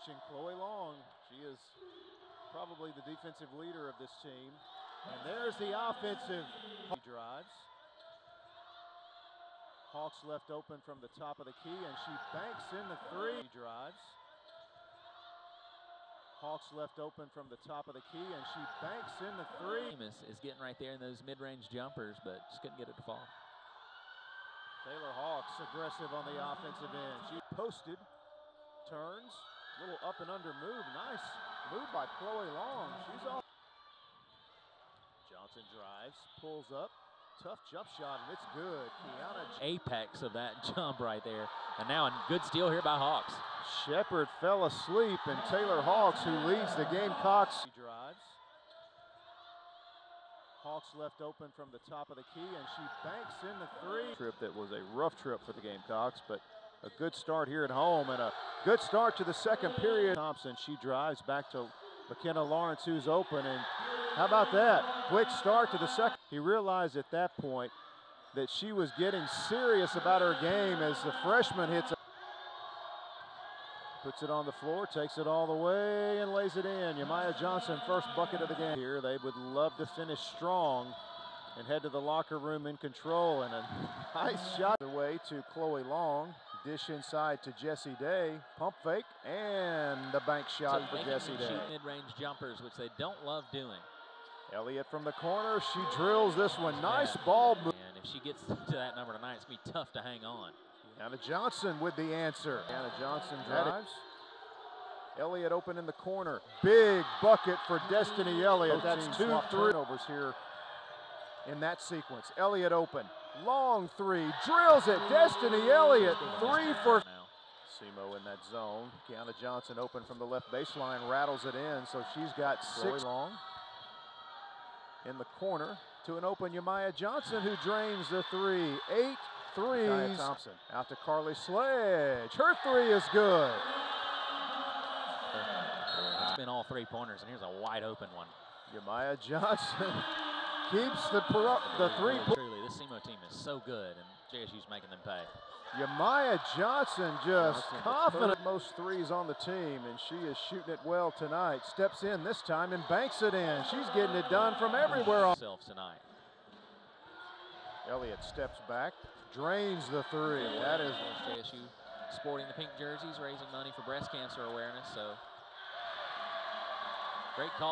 attention. Chloe Long, she is probably the defensive leader of this team. And there's the offensive he drives. Hawks left open from the top of the key, and she banks in the three. He drives. Hawks left open from the top of the key, and she banks in the three. Is, is getting right there in those mid-range jumpers, but just couldn't get it to fall. Taylor Hawks aggressive on the offensive end. She posted, turns, little up and under move. Nice move by Chloe Long. She's off. Johnson drives, pulls up, tough jump shot, and it's good. Kiana Apex of that jump right there. And now a good steal here by Hawks. Shepard fell asleep, and Taylor Hawks, who leads the Gamecocks, he drives. Hawks left open from the top of the key, and she banks in the three. Trip that was a rough trip for the Gamecocks, but a good start here at home and a good start to the second period. Thompson, she drives back to McKenna Lawrence, who's open, and how about that? Quick start to the second. He realized at that point that she was getting serious about her game as the freshman hits. Puts it on the floor, takes it all the way, and lays it in. Yamaya Johnson, first bucket of the game. Here, they would love to finish strong and head to the locker room in control. And a nice shot away to Chloe Long. Dish inside to Jesse Day. Pump fake, and the bank shot so for can Day. shoot mid-range jumpers, which they don't love doing. Elliott from the corner. She drills this one. Nice ball move. And if she gets to that number tonight, it's going to be tough to hang on. Anna Johnson with the answer. Anna Johnson drives. Elliott open in the corner. Big bucket for Destiny Elliott. That's two turnovers here in that sequence. Elliott open. Long three. Drills it. Destiny Elliott. Three for. Now, SEMO in that zone. Kiana Johnson open from the left baseline. Rattles it in. So she's got six long. In the corner to an open Yamaya Johnson who drains the three. Eight threes. Kaya Thompson out to Carly Sledge. Her three is good. it's been all three pointers, and here's a wide open one. Yamaya Johnson keeps the per- the three. Really, truly, this SEMO team is so good, and JSU's making them pay. Yamaya Johnson just Johnson, confident. Most threes on the team, and she is shooting it well tonight. Steps in this time and banks it in. She's getting it done from everywhere. Herself tonight. Elliott steps back, drains the three. That is JSU sporting the pink jerseys, raising money for breast cancer awareness. So great call.